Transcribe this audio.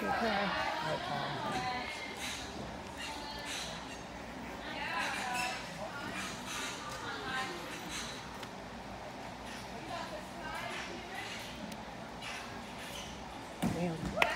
Okay. Damn.